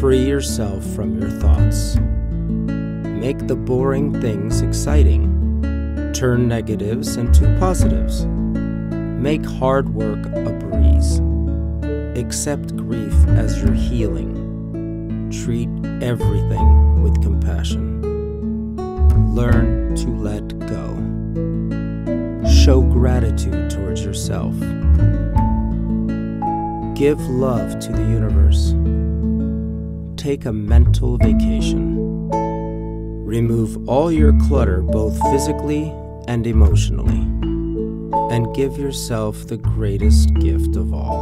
Free yourself from your thoughts. Make the boring things exciting. Turn negatives into positives. Make hard work a breeze. Accept grief as your healing. Treat everything with compassion. Learn to let go. Show gratitude towards yourself. Give love to the universe. Take a mental vacation. Remove all your clutter, both physically and emotionally, and give yourself the greatest gift of all.